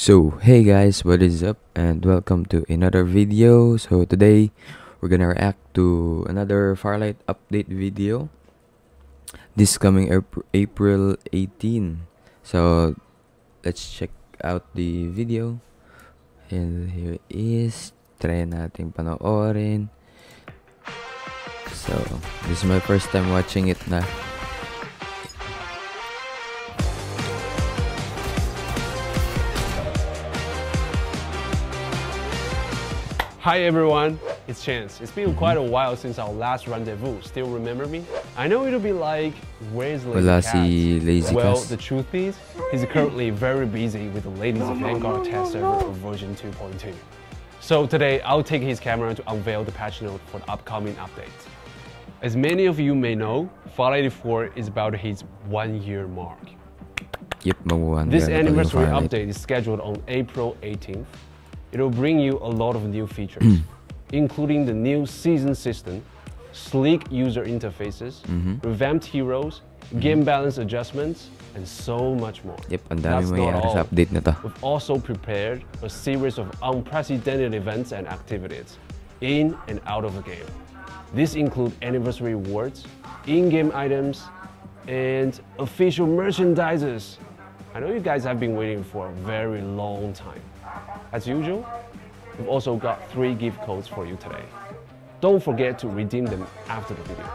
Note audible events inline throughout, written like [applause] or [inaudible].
So hey guys what is up? And welcome to another video. So today we're gonna react to another Farlight update video. This coming April 18 so let's check out the video. And here it is try natin panoorin. So this is my first time watching it na Hi everyone, it's Chance. It's been quite a while since our last rendezvous. Still remember me? I know it'll be like, where's Lazy Wala Cat? si Lazy Well, Cats. the truth is, he's currently very busy with the latest Vanguard test server of version 2.2. So today, I'll take his camera to unveil the patch note for the upcoming update. As many of you may know, Farlight 84 is about his one year mark. Yep, This anniversary update is scheduled on April 18th. It will bring you a lot of new features, [clears throat] including the new season system, sleek user interfaces, mm-hmm. revamped heroes, mm-hmm. game balance adjustments, and so much more. Yep, ang dami That's not mangyayari sa all. update na to. We've also prepared a series of unprecedented events and activities in and out of the game. These include anniversary rewards, in-game items, and official merchandises. I know you guys have been waiting for a very long time. As usual, we've also got three gift codes for you today. Don't forget to redeem them after the video.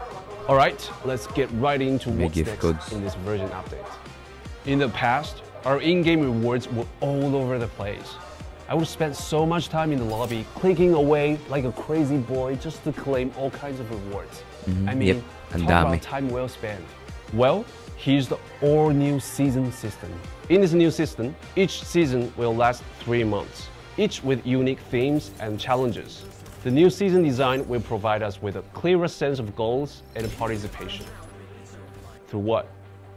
All right, let's get right into what's gift next codes. in this version update. In the past, our in-game rewards were all over the place. I would spend so much time in the lobby clicking away like a crazy boy just to claim all kinds of rewards. Mm-hmm. I mean, Yep, talk about time well spent. Well, here's the all-new season system. In this new system, each season will last three months, each with unique themes and challenges. The new season design will provide us with a clearer sense of goals and participation. Through what?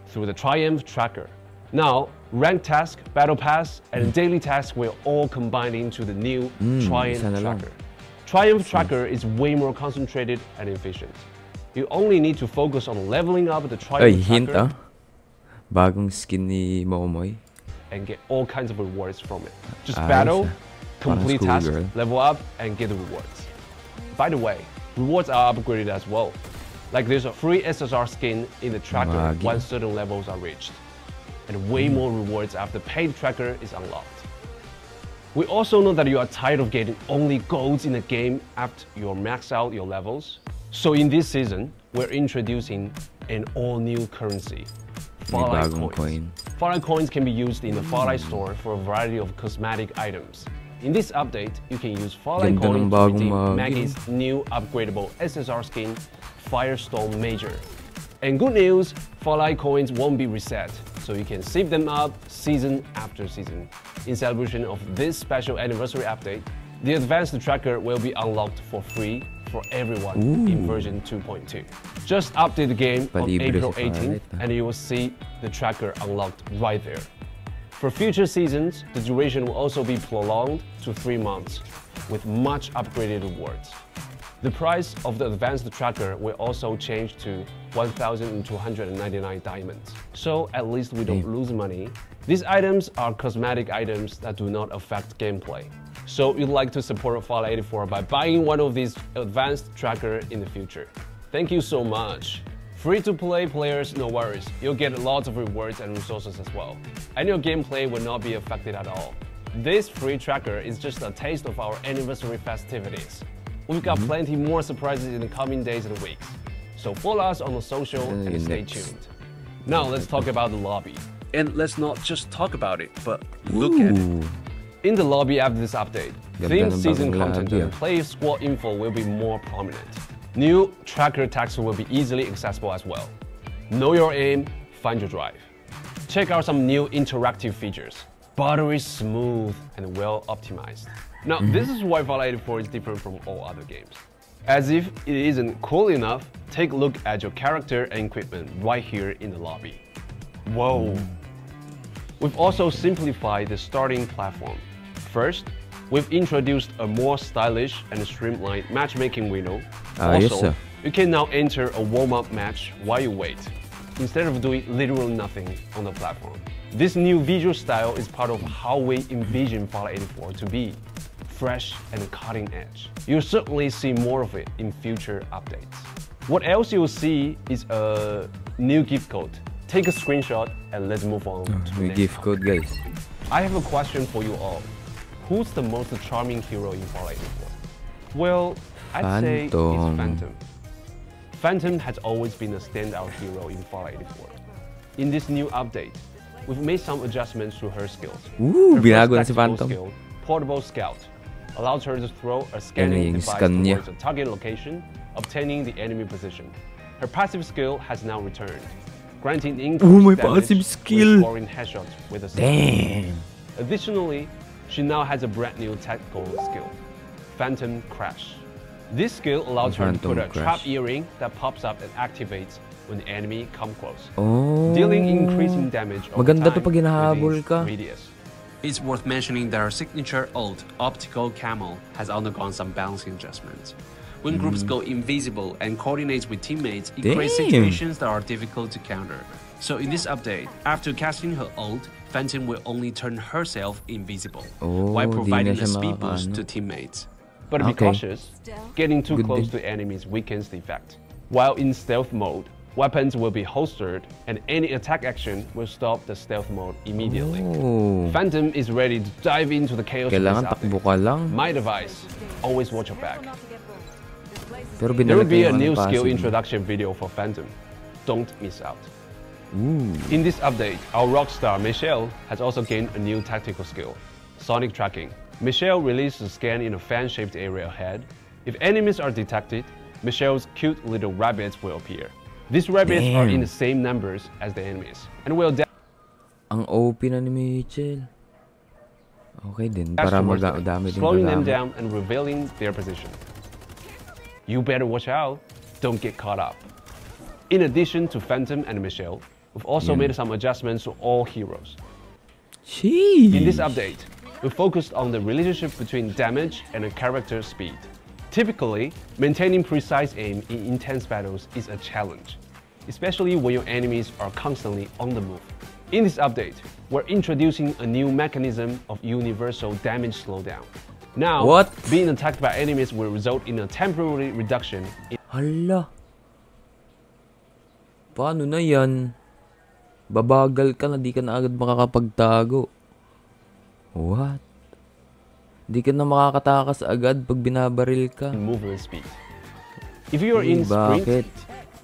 Through the Triumph Tracker. Now, rank task, battle pass, and daily task will all combine into the new Triumph na lang. Tracker. Triumph Tracker is way more concentrated and efficient. You only need to focus on leveling up the Triumph hint Tracker. Bagong skin ni Momoy. and get all kinds of rewards from it. Just Ayos battle, ah. complete tasks, level up, and get the rewards. By the way, rewards are upgraded as well. Like there's a free SSR skin in the tracker Magi. once certain levels are reached, and way Hmm. more rewards after paid tracker is unlocked. We also know that you are tired of getting only golds in the game after you max out your levels. So in this season, we're introducing an all-new currency, Farlight coins. coin. Farlight coins can be used in the Farlight store for a variety of cosmetic items. In this update, you can use Farlight coins to redeem Maggie's new upgradable SSR skin, Firestorm Major. And good news, Farlight coins won't be reset, so you can save them up season after season. In celebration of this special anniversary update, the advanced tracker will be unlocked for free for everyone in version 2.2. Just update the game on April si 18th, ah. and you will see the tracker unlocked right there. For future seasons, the duration will also be prolonged to three months with much upgraded rewards. The price of the advanced tracker will also change to 1,299 diamonds. So at least we don't lose money. These items are cosmetic items that do not affect gameplay. So you'd like to support Farlight 84 by buying one of these advanced tracker in the future. Thank you so much. Free to play players, no worries. You'll get lots of rewards and resources as well. And your gameplay will not be affected at all. This free tracker is just a taste of our anniversary festivities. We've got mm-hmm. plenty more surprises in the coming days and weeks. So follow us on the social Ano and stay next? tuned. Now let's talk about the lobby. And let's not just talk about it, but look at it. In the lobby after this update, ng season content and ah. play squad info will be more prominent. New tracker tags will be easily accessible as well. Know your aim, find your drive. Check out some new interactive features. Buttery smooth and well optimized. Now, Mm-hmm. this is why Farlight 84 is different from all other games. As if it isn't cool enough, take a look at your character and equipment right here in the lobby. Whoa! We've also simplified the starting platform. First, we've introduced a more stylish and streamlined matchmaking window. Ah, yes, also, sir. you can now enter a warm-up match while you wait, instead of doing literally nothing on the platform. This new visual style is part of how we envision Farlight 84 to be fresh and cutting edge. You'll certainly see more of it in future updates. What else you'll see is a new gift code. Take a screenshot and let's move on ah, to the next gift code guys. I have a question for you all. Who's the most charming hero in Farlight 84? Well, I'd say it's Phantom. Phantom. Phantom has always been a standout hero in Farlight 84. In this new update, we've made some adjustments to her skills. Ooh, Her binago na first Phantom. skill, Portable Scout, allows her to throw a scanning device scan towards a target location, obtaining the enemy position. Her passive skill has now returned, granting increased Oh, my damage passive skill. scoring headshots with a. Damn. Additionally, she now has a brand new tactical skill, Phantom Crash. This skill allows her to put a trap earring that pops up and activates when the enemy come close, Oh. dealing increasing damage over Maganda time to pag hinahabol with ka. radius. It's worth mentioning that our signature ult, Optical Camo, has undergone some balancing adjustments. When groups mm. go invisible and coordinates with teammates, it creates situations that are difficult to counter. So in this update, after casting her ult, Phantom will only turn herself invisible, Oh, while providing a speed boost to teammates. But be cautious, getting too Good close day. to enemies weakens the effect. While in stealth mode, weapons will be holstered and any attack action will stop the stealth mode immediately. Oh. Phantom is ready to dive into the chaos Kailangan of this takbo update. ka lang. My advice, always watch your back. There will be a new skill introduction video for Phantom. Don't miss out. Ooh. In this update, our rock star Michelle has also gained a new tactical skill, sonic tracking. Michelle releases a scan in a fan-shaped area ahead. If enemies are detected, Michelle's cute little rabbits will appear. These rabbits are in the same numbers as the enemies and will Ang OP na ni Mitchell. Okay din, para towards mag them, dami din slowing them down and revealing their position. You better watch out, don't get caught up. In addition to Phantom and Michelle, we've also Yeah. made some adjustments to all heroes. Sheesh. In this update, we focused on the relationship between damage and a character speed. Typically, maintaining precise aim in intense battles is a challenge, especially when your enemies are constantly on the move. In this update, we're introducing a new mechanism of universal damage slowdown. Now, What? being attacked by enemies will result in a temporary reduction in Hala. Paano na yan? Babagal ka na, di ka na agad makakapagtago. What? Di ka na makakatakas agad pag binabaril ka. movement speed. If you are Hmm, in sprint bakit?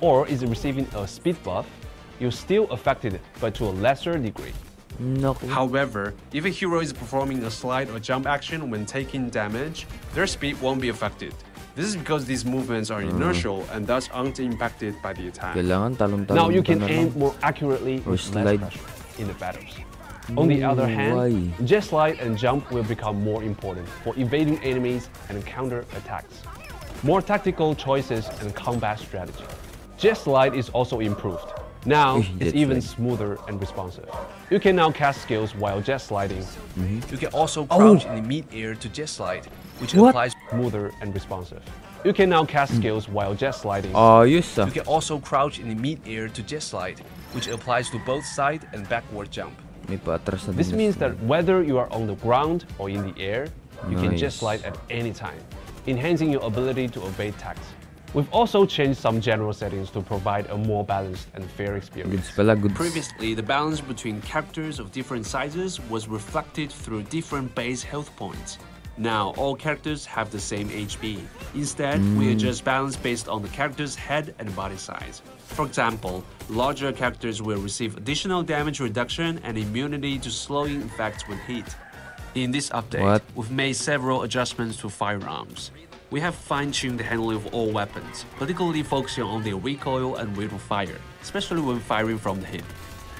or is receiving a speed buff, you're still affected, but to a lesser degree. Naku. However, if a hero is performing a slide or jump action when taking damage, their speed won't be affected. This is because these movements are mm-hmm. inertial and thus aren't impacted by the attack. Kailangan talong-talong Now you can na aim lang. more accurately with slide. less pressure in the battles. On the other hand, why? jet slide and jump will become more important for evading enemies and counter attacks. More tactical choices and combat strategy. Jet slide is also improved. Now [laughs] it's even smoother and responsive. You can now cast skills while jet sliding, You can also Oh. crouch in the mid-air to jet slide, which What? applies smoother and responsive. You can now cast Hmm. skills while jet sliding. Ayos ah. You can also crouch in the mid-air to jet slide, which applies to both side and backward jump. May paatras na This means that whether you are on the ground or in the air, you can jet slide at any time, enhancing your ability to evade attacks. We've also changed some general settings to provide a more balanced and fair experience. Goods pala, goods. Previously, the balance between characters of different sizes was reflected through different base health points. Now, all characters have the same HP. Instead, we adjust balance based on the character's head and body size. For example, larger characters will receive additional damage reduction and immunity to slowing effects when hit. In this update, What? we've made several adjustments to firearms. We have fine-tuned the handling of all weapons, particularly focusing on their recoil and rate of fire, especially when firing from the hip.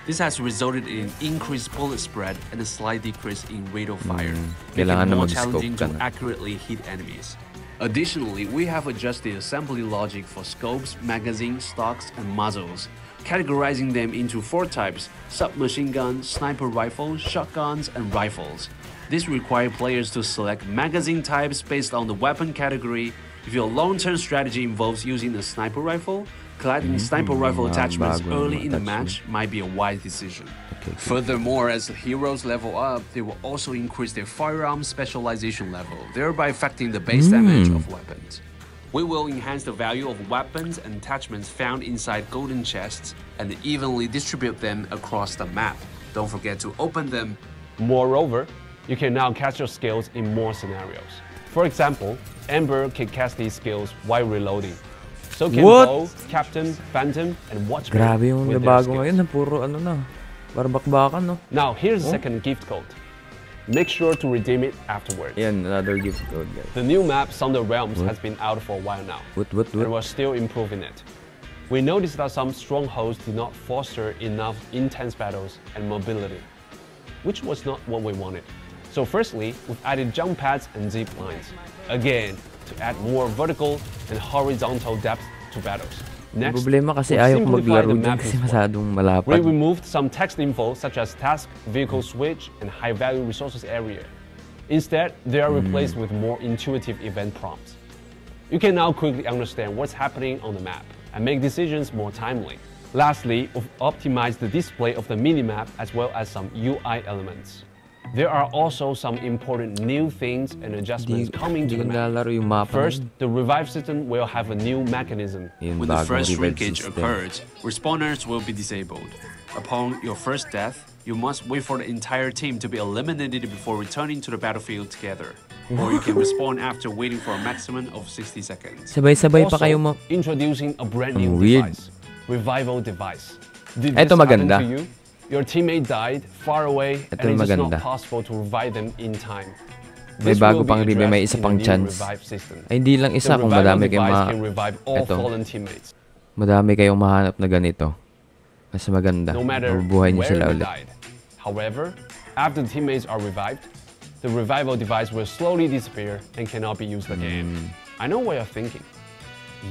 This has resulted in increased bullet spread and a slight decrease in rate of fire, making kailangan it more challenging to accurately hit enemies. Additionally, we have adjusted assembly logic for scopes, magazines, stocks, and muzzles, categorizing them into four types submachine gun, sniper rifle, shotguns, and rifles. This requires players to select magazine types based on the weapon category, If your long-term strategy involves using a sniper rifle, collecting sniper rifle mga attachments bagong early in the match might be a wise decision. Okay, okay. Furthermore, as the heroes level up, they will also increase their firearm specialization level, thereby affecting the base damage of weapons. We will enhance the value of weapons and attachments found inside golden chests and evenly distribute them across the map. Don't forget to open them Moreover, you can now cast your skills in more scenarios. For example, Ember can cast these skills while reloading. So can What? Bow, Captain, Phantom, and Watchman Grabe yung with their nabago skills. ngayon. na Puro ano na. Barbakbakan, no? Now, here's the oh. second gift code. Make sure to redeem it afterwards. Yan, another gift code, guys. The new map, Sunder Realms, has been out for a while now. What, what, and what? we're still improving it. We noticed that some strongholds did not foster enough intense battles and mobility, which was not what we wanted. So firstly, we've added jump pads and zip lines, again, to add more vertical and horizontal depth to battles. Next, Problema kasi ayaw ko maglaro map kasi masyadong We removed some text info such as task, vehicle switch, and high value resources area. Instead, they are replaced with more intuitive event prompts. You can now quickly understand what's happening on the map and make decisions more timely. Lastly, we've optimized the display of the minimap as well as some UI elements. There are also some important new things and adjustments Di, coming to di the ko map. yung. First, the revive system will have a new mechanism. yung When the first revive shrinkage system. occurs, respawners will be disabled. Upon your first death, you must wait for the entire team to be eliminated before returning to the battlefield together. Or you can respawn after waiting for a maximum of 60 seconds. Sabay-sabay pa kayo ma... introducing a brand new weird. device, revival device. Did Eto this happen maganda. Your teammate died far away and it is maganda. not possible to revive them in time. May This bago will be pang revive, may addressed isa in the pang new chance. revive system. Ay, hindi lang isa The kung revival madami kayong device ma... can revive all Eto. fallen teammates, Madami kayong mahanap na ganito. Mas maganda. no matter Mabubuhay niyo where sila they ulit. died. However, after the teammates are revived, the revival device will slowly disappear and cannot be used again. Hmm. I know what you're thinking.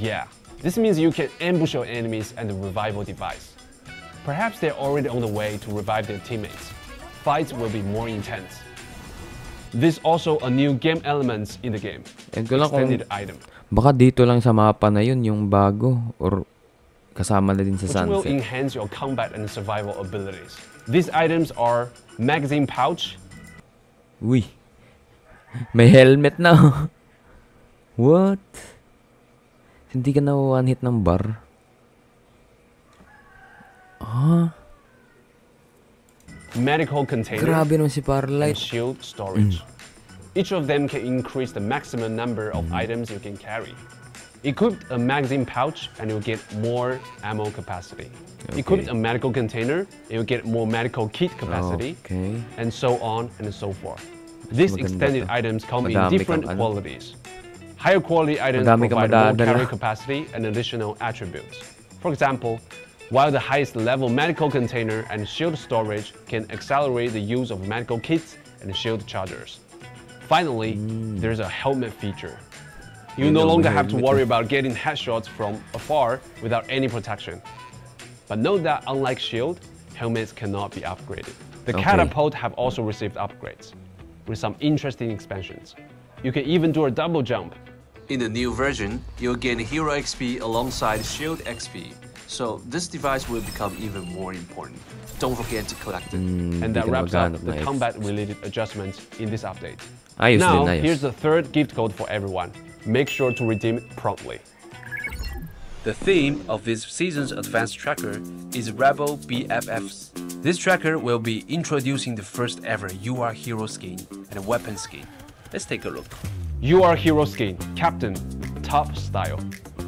Yeah, this means you can ambush your enemies and the revival device. Perhaps they're already on the way to revive their teammates. Fights will be more intense. There's also a new game elements in the game. Yan ko lang kung... Item, Baka dito lang sa mapa na yun, yung bago. Or kasama na din sa which will sunset. enhance your combat and survival abilities. These items are magazine pouch, Uy. May helmet na. [laughs] What? Hindi ka na one hit ng bar. Ah, medical container, grabe naman si and Farlight. shield storage. Each of them can increase the maximum number of items you can carry. Equip a magazine pouch and you'll get more ammo capacity. Equip a medical container, and you'll get more medical kit capacity, Okay. and so on and so forth. These extended items come in different qualities. Higher quality items provide more carry capacity and additional attributes. For example, while the highest level medical container and shield storage can accelerate the use of medical kits and shield chargers. Finally, there's a helmet feature. You Yun no longer have to worry about getting headshots from afar without any protection. But note that unlike Shield, helmets cannot be upgraded. The Okay. catapult have also received upgrades with some interesting expansions. You can even do a double jump. In the new version, you'll gain Hero XP alongside Shield XP, so this device will become even more important. Don't forget to collect it. Hmm, And that wraps up the ng combat-related adjustments in this update. Ayos now, din, ayos. here's the third gift code for everyone. Make sure to redeem it promptly. The theme of this season's advanced tracker is Rebel BFFs. This tracker will be introducing the first ever You Are Hero skin and a weapon skin. Let's take a look. You are hero skin, Captain, top style.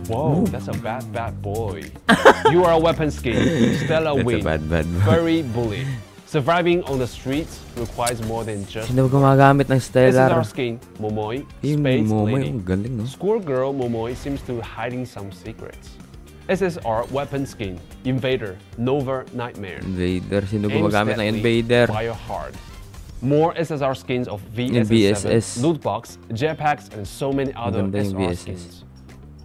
Whoa, that's a bad, bad boy. [laughs] you are a weapon skin, Stella That's a Wing, bad, bad boy. furry bully. Surviving on the streets requires more than just. Sino ba gumagamit ng This is Stellar? our skin, Momoy, Yung Space Momoy, Lady. ang galing, no? Schoolgirl Momoy seems to be hiding some secrets. SSR weapon skin, Invader, Nova Nightmare. Invader. Sino Aim gumagamit ng steadily, Invader? Fire hard. More SSR skins of Yung VSS7, VSS. loot box, jetpacks, and so many other Maganda yung SR VSS. skins.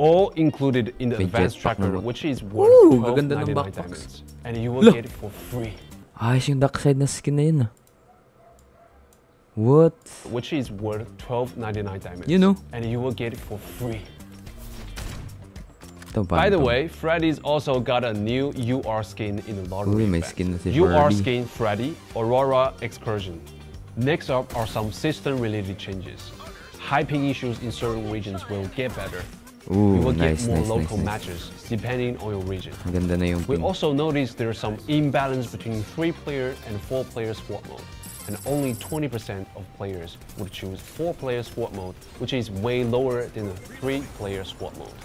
All included in the May advanced jetpack tracker, naman. which is worth Ooh, gaganda ng 12.99 backpacks. diamonds. And you will Look. get it for free, Ayos yung dark side na skin na yun, ah. What? which is worth 12.99 diamonds. You know. And you will get it for free. By the way, Freddy's also got a new UR skin in the lottery Uy, may skin na si UR Freddy. skin Freddy Aurora Excursion. Next up are some system-related changes. Hyping issues in certain regions will get better. Ooh, you will nice, get more nice, local nice. matches depending on your region. Ang ganda na yung We also noticed there's some imbalance between three-player and four-player squad mode, and only 20% of players would choose four-player squad mode, which is way lower than the three-player squad mode.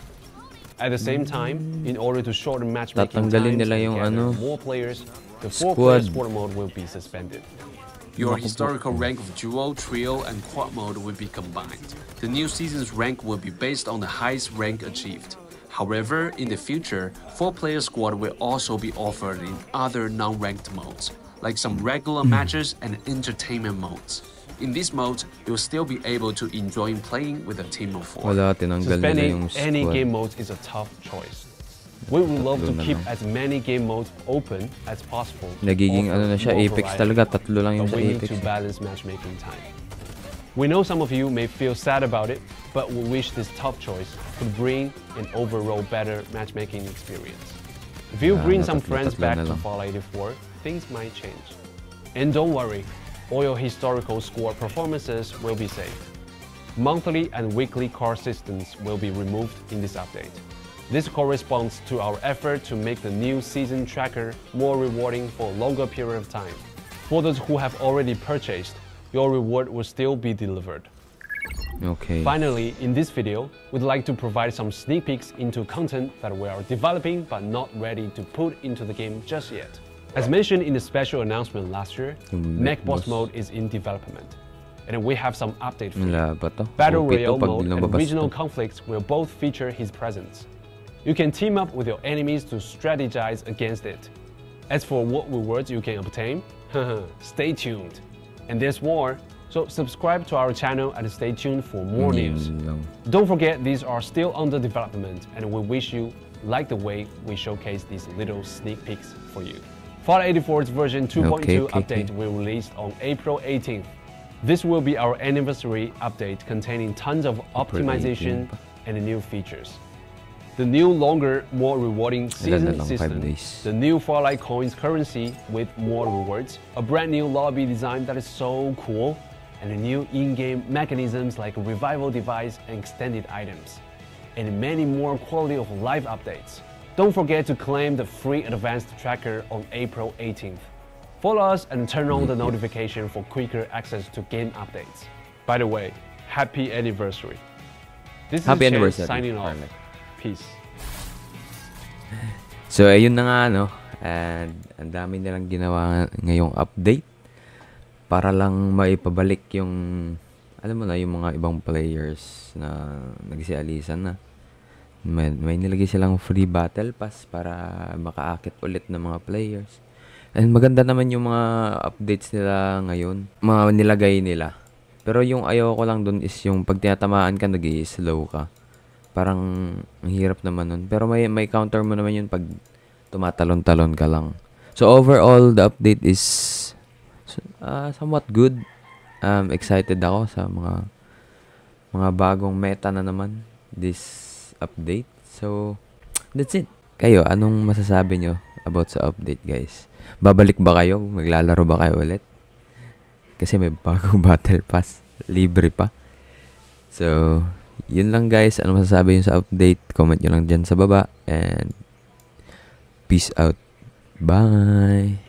At the same time, in order to shorten matchmaking times and yung gather ano, more players, the four-player squad mode will be suspended. Your historical rank of duo, trio, and quad mode will be combined. The new season's rank will be based on the highest rank achieved. However, in the future, four-player squad will also be offered in other non-ranked modes, like some regular hmm. matches and entertainment modes. In this mode, you'll still be able to enjoy playing with a team of four. Wala, tinanggal nila yung Suspending any game mode is a tough choice. We would love to keep as many game modes open as possible. Nagiging ano na siya, Apex talaga. Tatlo lang yung sa we need Apex. to eh. balance matchmaking time. We know some of you may feel sad about it, but we wish this tough choice could bring an overall better matchmaking experience. If you Ah, bring some friends back to. Farlight 84, things might change. And don't worry, all your historical score performances will be saved. Monthly and weekly car systems will be removed in this update. This corresponds to our effort to make the new season tracker more rewarding for a longer period of time. For those who have already purchased, your reward will still be delivered. Okay. Finally, in this video, we'd like to provide some sneak peeks into content that we are developing but not ready to put into the game just yet. As mentioned in the special announcement last year, Mech Boss Boss. mode is in development. And we have some update for you. Wala ba to? Battle Royale mode and regional conflicts will both feature his presence. You can team up with your enemies to strategize against it. As for what rewards you can obtain, [laughs] stay tuned. And there's more, so subscribe to our channel and stay tuned for more news. Don't forget these are still under development and we wish you like the way we showcase these little sneak peeks for you. Farlight 84's version 2.2 Okay, okay, update okay. will release on April 18th. This will be our anniversary update containing tons of optimization 18 and new features. The new longer, more rewarding season system, the new Farlight Coins currency with more rewards, a brand new lobby design that is so cool, and the new in-game mechanisms like revival device and extended items, and many more quality of life updates. Don't forget to claim the free advanced tracker on April 18th. Follow us and turn on the notification for quicker access to game updates. By the way, happy anniversary. This Happy Chen anniversary, signing off. Peace. So, ayun na nga, no? And ang dami nilang ginawa ngayong update para lang maipabalik yung, alam mo na, yung mga ibang players na nagsialisan na. May, may nilagay silang free battle pass para makaakit ulit ng mga players. And maganda naman yung mga updates nila ngayon. Mga nilagay nila. Pero yung ayaw ko lang dun is yung pag tinatamaan ka, nag slow ka. Parang ang hirap naman nun. Pero may, may counter mo naman yun pag tumatalon-talon ka lang. So overall, the update is uh, somewhat good. Um, excited ako sa mga mga bagong meta na naman this update. So, that's it. Kayo, anong masasabi nyo about sa update, guys? Babalik ba kayo? Maglalaro ba kayo ulit? Kasi may bagong [laughs] battle pass. Libre pa. So, yun lang guys. Ano masasabi nyo sa update? Comment nyo lang dyan sa baba. And, peace out. Bye!